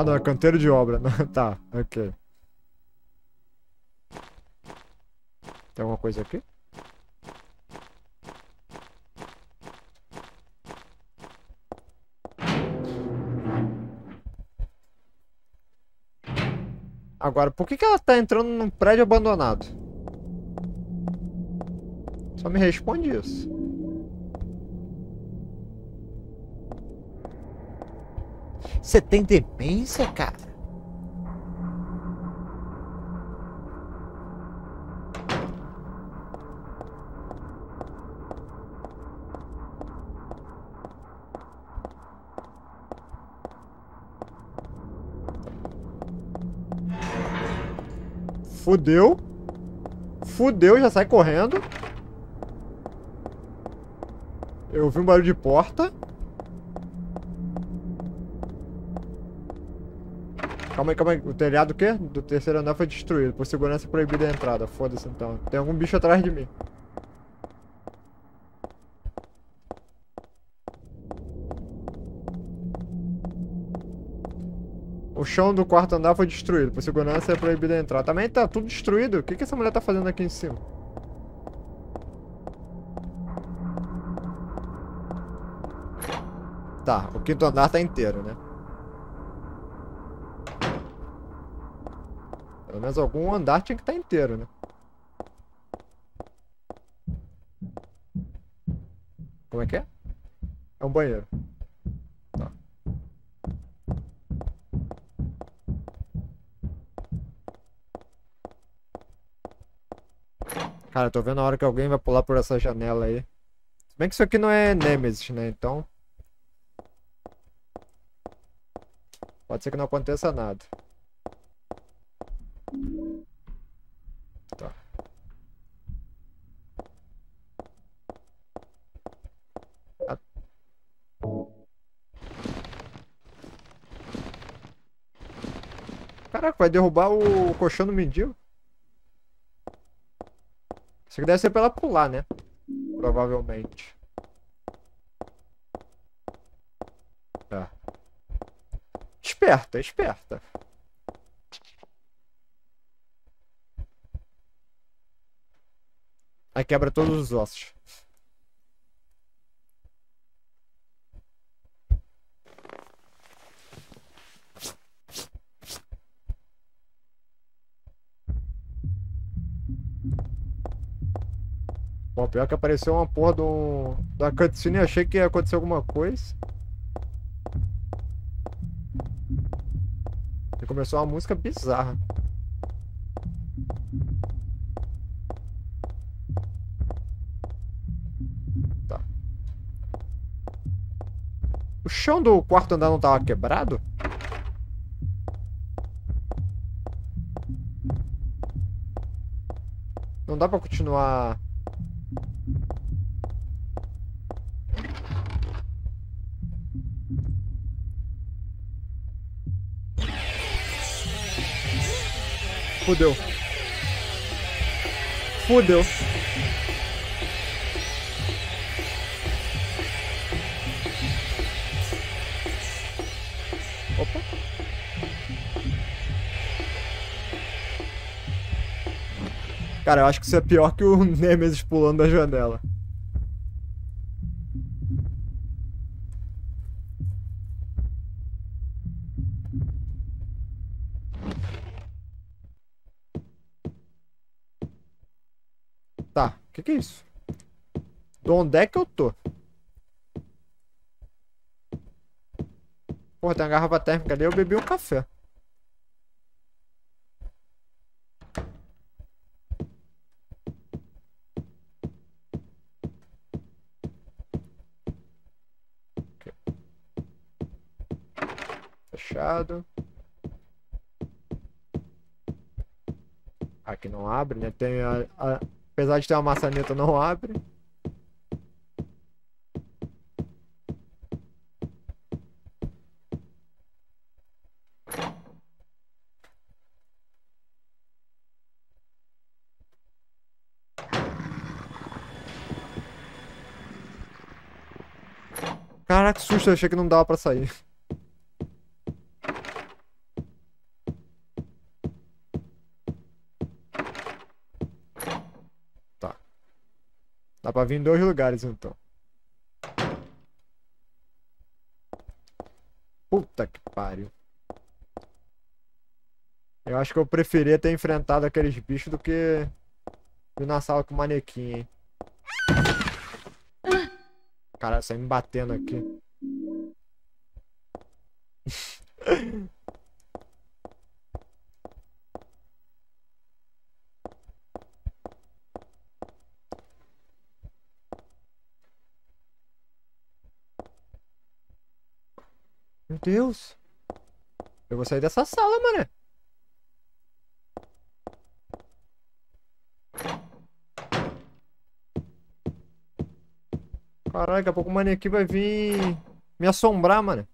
Ah, não, é canteiro de obra. tá, ok. Tem alguma coisa aqui? Agora, por que, que ela tá entrando num prédio abandonado? Só me responde isso. Você tem demência, cara? Fudeu. Fudeu, já sai correndo. Eu ouvi um barulho de porta. Calma aí, calma aí. O telhado o quê? Do terceiro andar foi destruído. Por segurança proibida a entrada. Foda-se então. Tem algum bicho atrás de mim. O chão do quarto andar foi destruído. Por segurança é proibida a entrar. Também tá tudo destruído. O que, que essa mulher tá fazendo aqui em cima? Tá, o quinto andar tá inteiro, né? Pelo menos algum andar tinha que estar tá inteiro, né? Como é que é? É um banheiro. Tá. Cara, eu tô vendo a hora que alguém vai pular por essa janela aí. Se bem que isso aqui não é Nemesis, né? Então... Pode ser que não aconteça nada. Vai derrubar o colchão do mendigo. Isso aqui deve ser pra ela pular, né? Provavelmente. Tá. Esperta, esperta. Aí quebra todos os ossos. Bom, pior que apareceu uma porra do, da cutscene achei que ia acontecer alguma coisa. E começou uma música bizarra. Tá. O chão do quarto andar não tava quebrado? Não dá pra continuar Fudeu. Fudeu. Opa. Cara, eu acho que isso é pior que o Nemesis pulando da janela. Tá, o que, que é isso? De onde é que eu tô? Porra, tem uma garrafa térmica ali, eu bebi um café. Fechado. Aqui não abre, né? Tem a, a Apesar de ter uma maçaneta, não abre. Caraca, que susto, eu achei que não dava pra sair. Dá pra vir em dois lugares, então. Puta que pariu. Eu acho que eu preferia ter enfrentado aqueles bichos do que ir na sala com o manequim, hein. Cara, sai me batendo aqui. Deus. Eu vou sair dessa sala, mané. Caralho, daqui a pouco o manequim vai vir me assombrar, mano.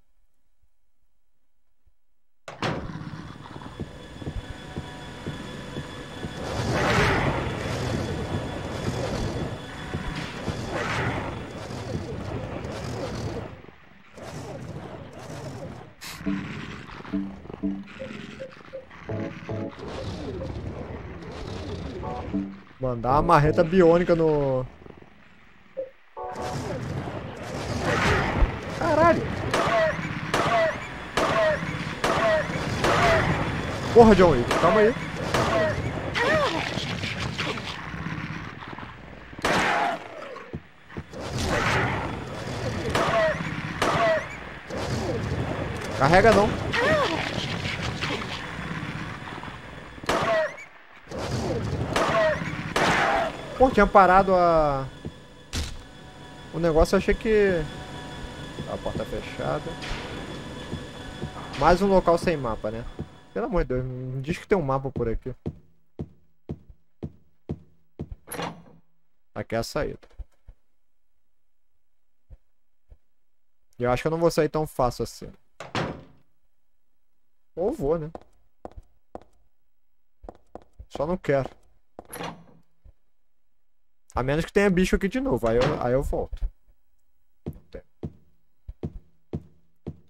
Mandar uma marreta biônica no... Caralho! Porra, John Wick, calma aí. Carrega não. Pô, tinha parado a... O negócio, eu achei que... A porta fechada. Mais um local sem mapa, né? Pelo amor de Deus, diz que tem um mapa por aqui. Aqui é a saída. Eu acho que eu não vou sair tão fácil assim. Ou vou, né? Só não quero. A menos que tenha bicho aqui de novo. Aí eu, aí eu volto.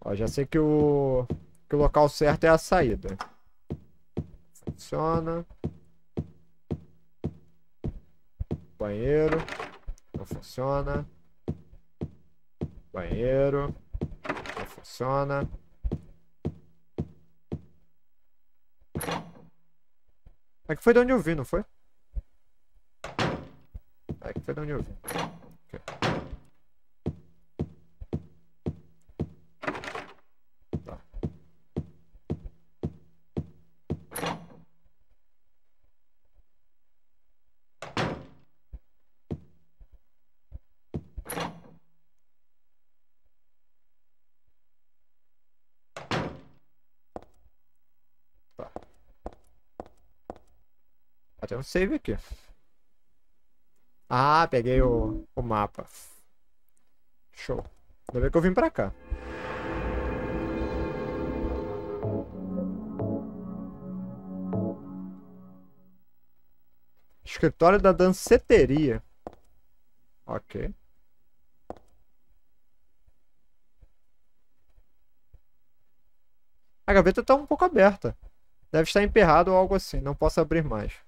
Ó, já sei que o, que o local certo é a saída. Funciona. Banheiro. Não funciona. Banheiro. Não funciona. Aqui foi de onde eu vi, não foi? Foi de onde eu vi. Tem um save aqui. Ah, peguei o, o mapa. Show. Ainda bem que eu vim pra cá. Escritório da danceteria. Ok. A gaveta tá um pouco aberta. Deve estar emperrado ou algo assim. Não posso abrir mais.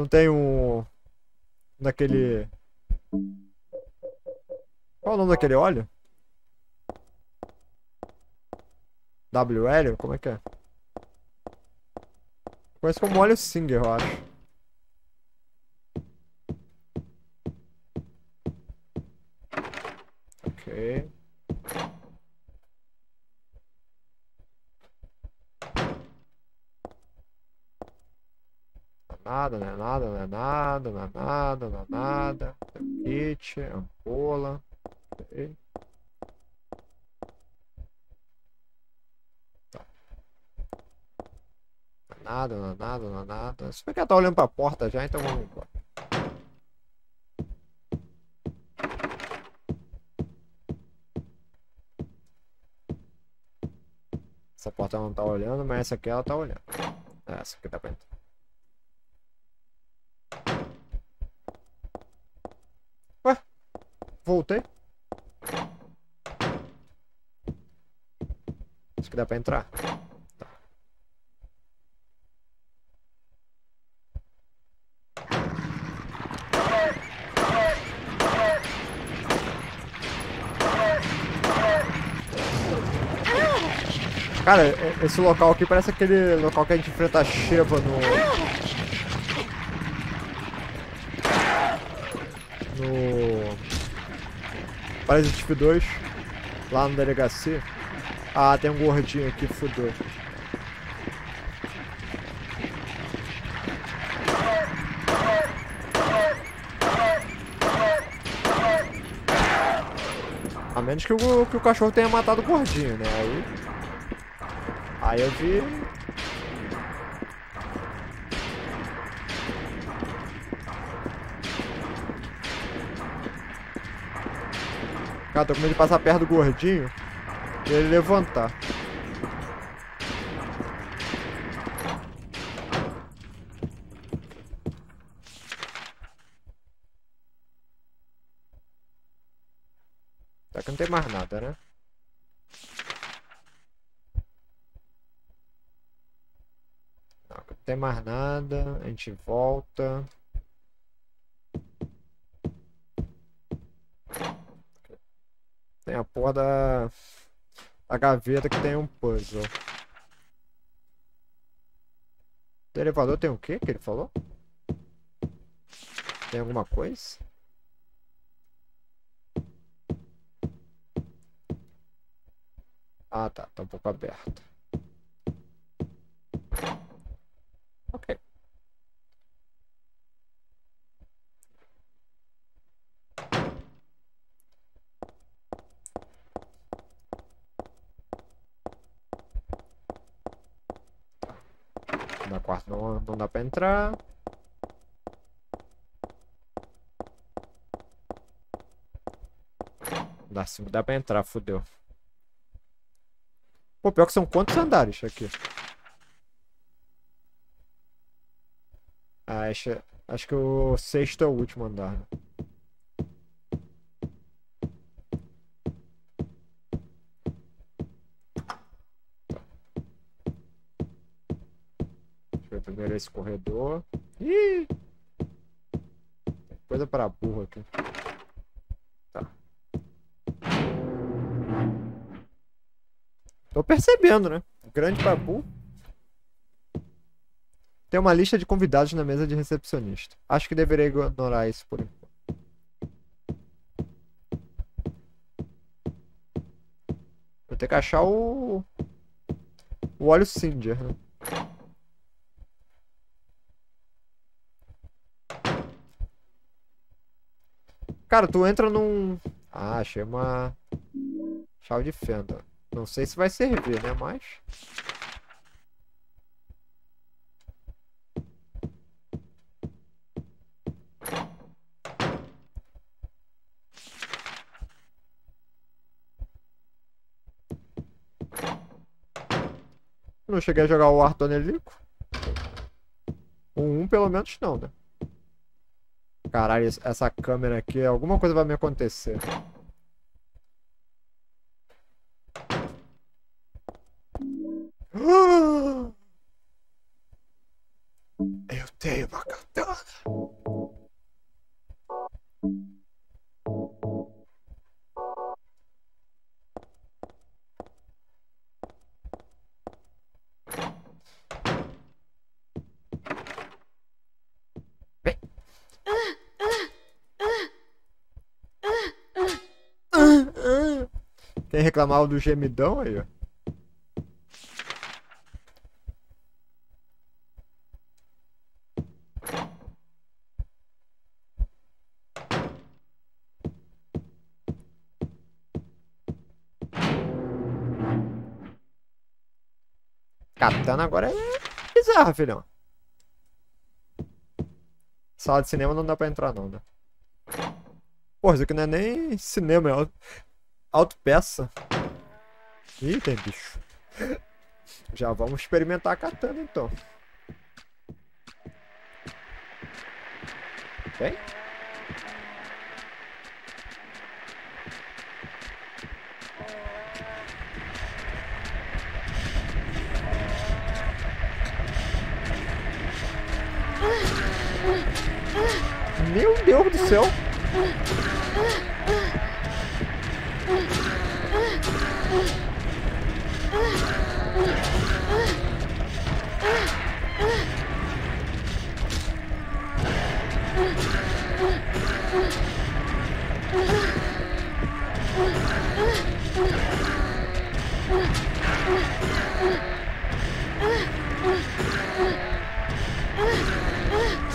Não tem um. Daquele. Qual é o nome daquele óleo? WL? Como é que é? Conhece como óleo Singer, eu acho. Ok. Nada, não é nada, não é nada, não é nada, não é nada. Kit, ampola. Okay. Tá. Não é nada, não é nada, não é nada. Se bem que ela tá olhando pra porta já, então vamos embora. Essa porta não tá olhando, mas essa aqui ela tá olhando. Essa aqui dá pra entrar. Voltei. Acho que dá pra entrar. Tá. Cara, esse local aqui parece aquele local que a gente enfrenta a Sheva no... Parasitive 2. Lá no delegacia. Ah, tem um gordinho aqui, fudeu. A menos que o, que o cachorro tenha matado o gordinho, né? Aí... Aí eu vi... Cara, tô com medo de passar perto do gordinho e ele levantar. Tá que não tem mais nada, né? Não, não tem mais nada. A gente volta. Tem a porra da, da gaveta que tem um puzzle. O elevador tem o que que ele falou? Tem alguma coisa? Ah, tá. Tá um pouco aberto. Ok. Na quarta não, não dá pra entrar. Dá cinco dá pra entrar, fodeu. Pô, pior que são quantos andares aqui? Ah, acho, acho que o sexto é o último andar. Né? Esse corredor. Ih! Coisa para burro aqui. Tô percebendo, né? Grande papu. Tem uma lista de convidados na mesa de recepcionista. Acho que deveria ignorar isso por enquanto. Vou ter que achar o... O óleo Cinder, né? Cara, tu entra num... Ah, achei uma... Chave de fenda. Não sei se vai servir, né? Mas... Não cheguei a jogar o Artonelico. O 1 pelo menos não, né? Caralho, essa câmera aqui, alguma coisa vai me acontecer. Eu tenho uma katana. Quem reclamava do gemidão aí, ó. Katana agora é bizarro, filhão. Sala de cinema não dá pra entrar não, né? Porra, isso aqui não é nem cinema, é autopeça. Ih, tem bicho. Já vamos experimentar a katana então. Vem. Meu Deus do céu!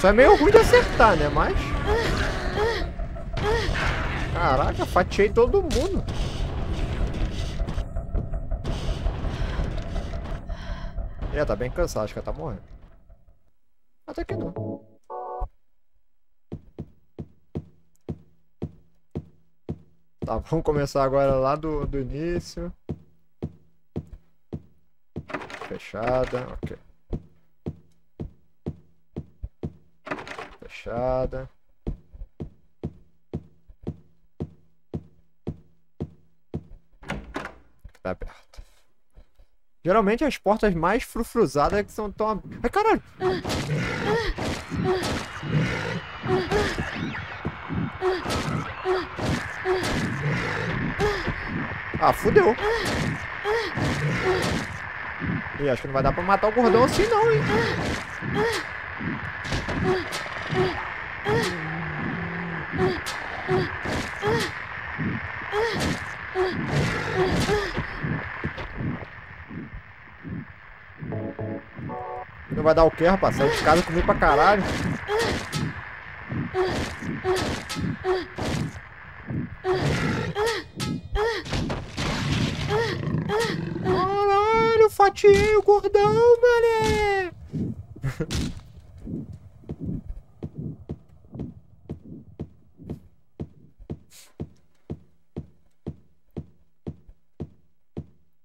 Isso é meio ruim de acertar, né? Mas... Caraca, fatiei todo mundo. É, tá bem cansado, acho que ela tá morrendo. Até que não. Tá, vamos começar agora lá do, do início. Fechada, ok. Fechada. Tá aberto. Geralmente as portas mais frufruzadas é que são tão... Ai, caralho! Ah, fudeu. Ih, acho que não vai dar pra matar o gordão assim não, hein? Vai dar o quê, rapaz? Sai de casa comigo pra caralho. Caralho, fatiei o gordão, mané!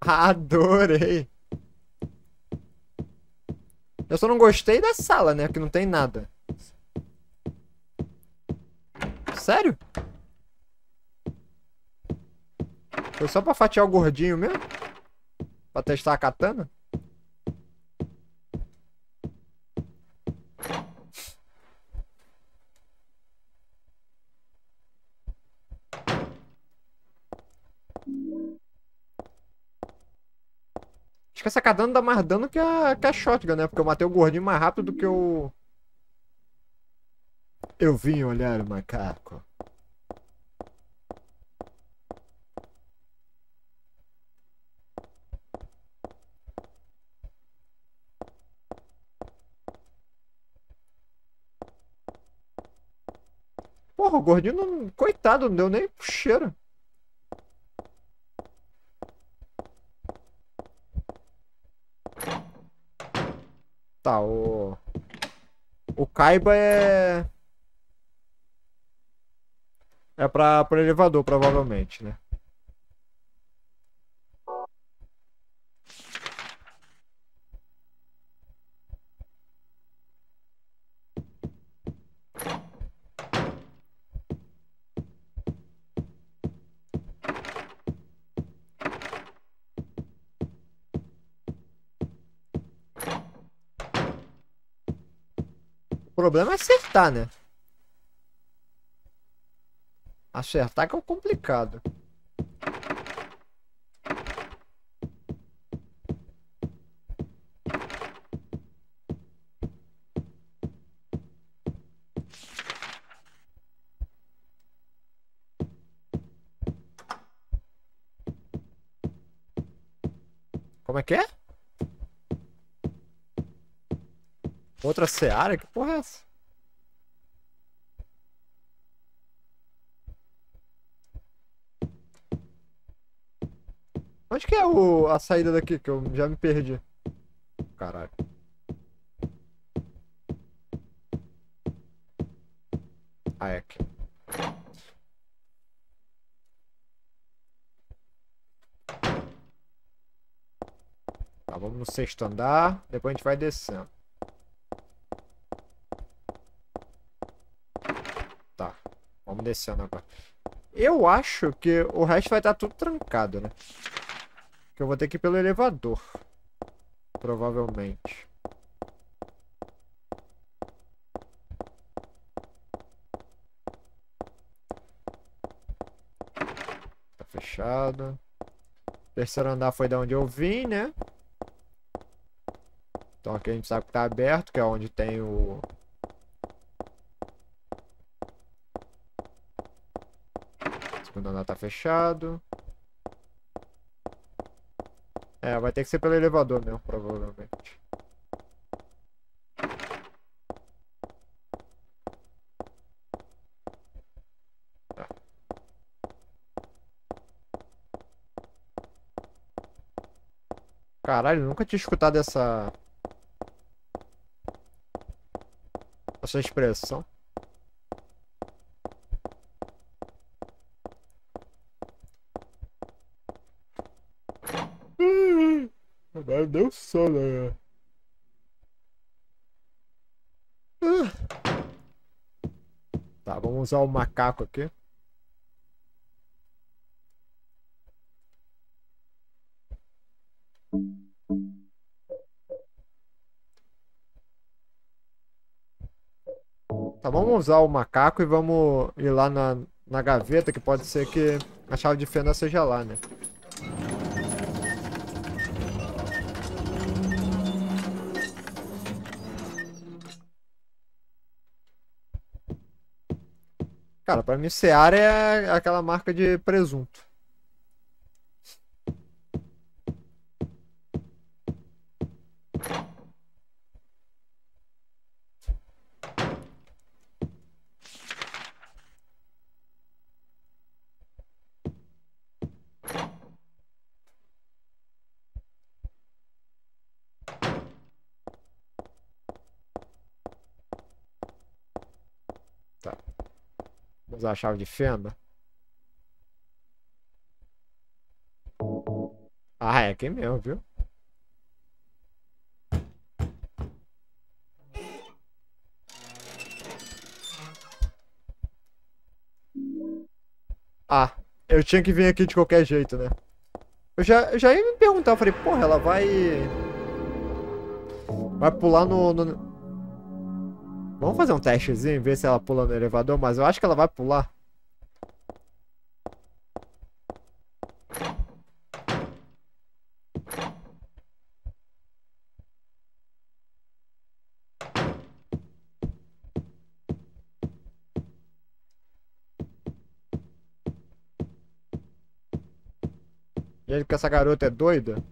Adorei! Eu só não gostei da sala, né? Que não tem nada. Sério? Foi só pra fatiar o gordinho mesmo? Pra testar a katana? Acho que essa katana dá mais dano que a, que a shotgun, né? Porque eu matei o gordinho mais rápido do que o... Eu vim olhar o macaco. Porra, o gordinho não... Coitado, não deu nem cheiro. Tá, o... O Kaiba é... É pra, pro elevador, provavelmente, né? Problema é acertar, né? Acertar que é o complicado. Como é que é? Outra Seara? Que porra é essa? Onde que é o, a saída daqui? Que eu já me perdi. Caralho. Ah, é aqui. Tá, vamos no sexto andar. Depois a gente vai descendo. Tá. Vamos descendo agora. Eu acho que o resto vai estar tudo trancado, né? Que eu vou ter que ir pelo elevador. Provavelmente. Tá fechado. Terceiro andar foi da onde eu vim, né? Então aqui a gente sabe que tá aberto, que é onde tem o... segundo andar tá fechado. É, vai ter que ser pelo elevador mesmo, provavelmente. Tá. Caralho, nunca tinha escutado essa... Essa expressão. Deu sono, né? Tá, vamos usar o macaco aqui. Tá, vamos usar o macaco e vamos ir lá na, na gaveta, que pode ser que a chave de fenda seja lá, né? Cara, pra mim Seara é aquela marca de presunto. Usar a chave de fenda. Ah, é aqui mesmo, viu? Ah, eu tinha que vir aqui de qualquer jeito, né? Eu já, eu já ia me perguntar, eu falei, porra, ela vai... Vai pular no, no... Vamos fazer um testezinho, ver se ela pula no elevador, mas eu acho que ela vai pular. E ele que essa garota é doida?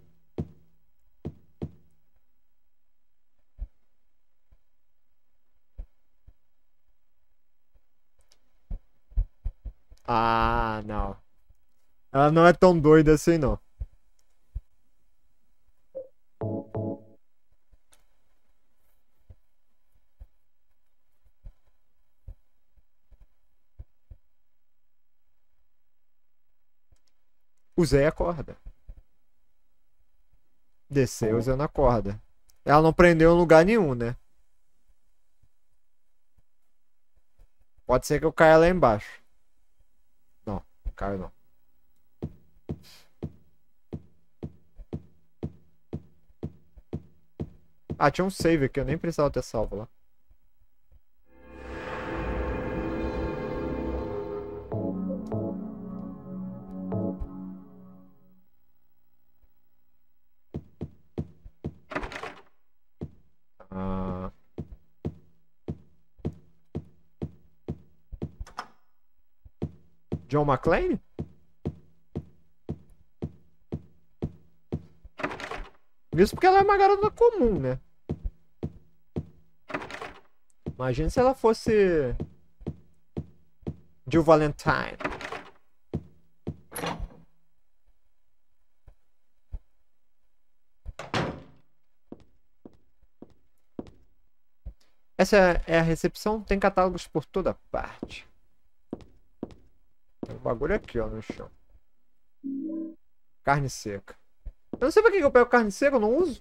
Ah, não. Ela não é tão doida assim, não. Usei a corda. Descer usando a corda. Ela não prendeu em lugar nenhum, né? Pode ser que eu caia lá embaixo. Não, não caio não. Ah, tinha um save aqui, eu nem precisava ter salvo lá. Ah. John McClane? Isso porque ela é uma garota comum, né? Imagina se ela fosse. Jill Valentine. Essa é a recepção, tem catálogos por toda parte. Tem um bagulho aqui, ó, no chão. Carne seca. Eu não sei pra que eu pego carne seca, eu não uso.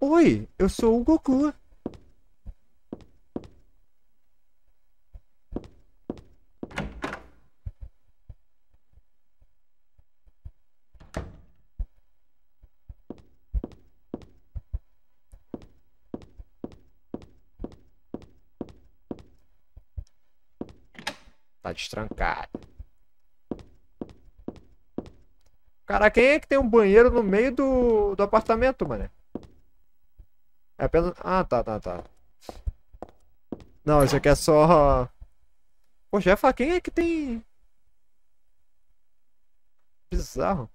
Oi, eu sou o Goku. Tá destrancado. Cara, quem é que tem um banheiro no meio do, do apartamento, mano? É apenas. Ah, tá, tá, tá. Não, isso aqui é só. Poxa, é quem é que tem. Bizarro.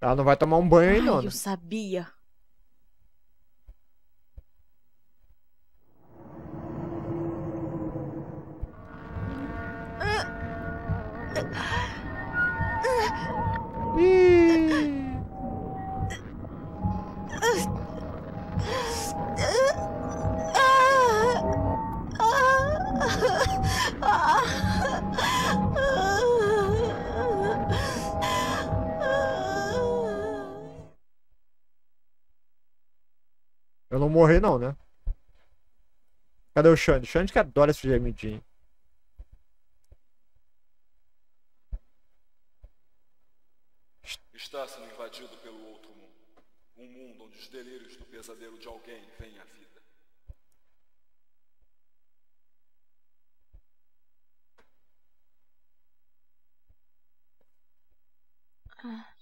Ela não vai tomar um banho aí, não. eu sabia. Cadê o Xande? Xande que adora esse gemidinho. Está sendo invadido pelo outro mundo. Um mundo onde os delírios do pesadelo de alguém vêm à vida. Ah,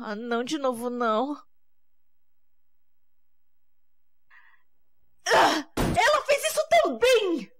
ah, não de novo, não. Ah, ela fez isso também!